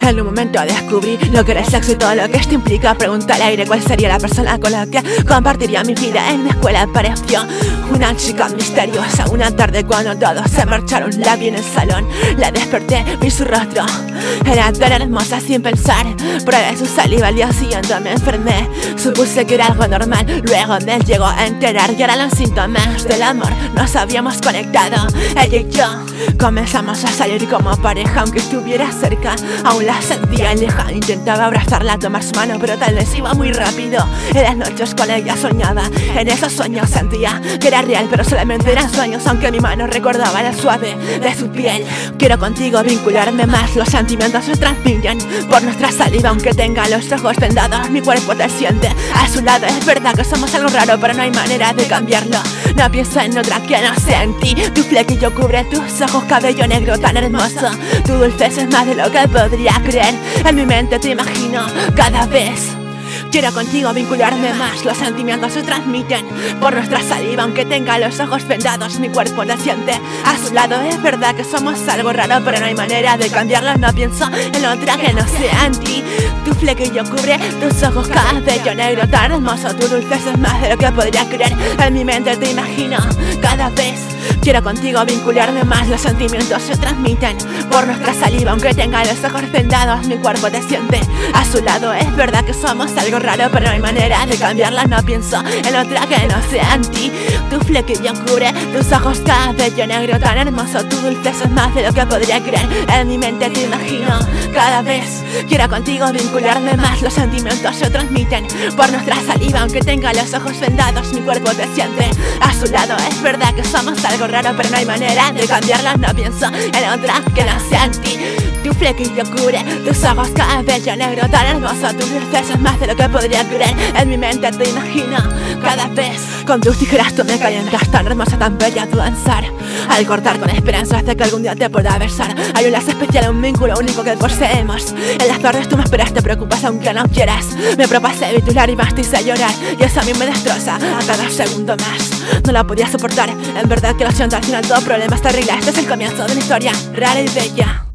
En un momento descubrí lo que era el sexo y todo lo que esto implica. Pregunta al aire cuál sería la persona con la que compartiría mi vida. En mi escuela apareció una chica misteriosa. Una tarde cuando todos se marcharon, la vi en el salón. La desperté, vi su rostro. Era tan hermosa sin pensar. Probé su saliva al día siguiente me enfermé. Supuse que era algo normal. Luego me llegó a enterar que eran los síntomas del amor. Nos habíamos conectado, ella y yo. Comenzamos a salir como pareja, aunque estuviera cerca. Aún la sentía lejana. Intentaba abrazarla, tomar su mano, pero tal vez iba muy rápido. En las noches con ella soñaba. En esos sueños sentía que era real, pero solamente eran sueños, aunque mi mano recordaba la suave de su piel. Quiero contigo vincularme más, los sentimientos se transmiten por nuestra saliva, aunque tenga los ojos vendados, mi cuerpo te siente a su lado. Es verdad que somos algo raro, pero no hay manera de cambiarlo. No pienso en otra que no sea en ti. Tu flequillo cubre tus ojos, cabello negro tan hermoso. Tu dulce es más de lo que podría creer. En mi mente te imagino cada vez. Quiero contigo vincularme más, los sentimientos se transmiten por nuestra saliva, aunque tenga los ojos vendados, mi cuerpo lo siente a su lado. Es verdad que somos algo raro, pero no hay manera de cambiarlo. No pienso en otra que no sea en ti. Tu flequillo cubre tus ojos, cabello negro tan hermoso. Tu dulce es más de lo que podría creer. En mi mente te imagino cada vez. Quiero contigo vincularme más, los sentimientos se transmiten por nuestra saliva, aunque tenga los ojos vendados, mi cuerpo te siente a su lado. Es verdad que somos algo raro, pero no hay manera de cambiarla. No pienso en otra que no sea en ti. Flequillo cubre tus ojos, cabello negro tan hermoso. Tu dulce es más de lo que podría creer. En mi mente te imagino cada vez. Quiero contigo vincularme más, los sentimientos se transmiten por nuestra saliva, aunque tenga los ojos vendados, mi cuerpo te siente a su lado. Es verdad que somos algo raro, pero no hay manera de cambiarla. No pienso en otra que no sea en ti. Tu flequillo cubre tus ojos, cabello negro tan hermoso. Tu dulce es más de lo que podría creer. En mi mente te imagino cada vez. Con tus tijeras tú me calientas, tan hermosa, tan bella tu danzar. Al cortar con esperanzas de que algún día te pueda besar. Hay un lazo especial, un vínculo único que poseemos. En las tardes tú me esperas, te preocupas aunque no quieras. Me propasé vi tus lágrimas, te hice llorar. Y eso a mí me destroza a cada segundo más. No la podía soportar. En verdad que lo siento, al final todo problema está arregla. Este es el comienzo de una historia rara y bella.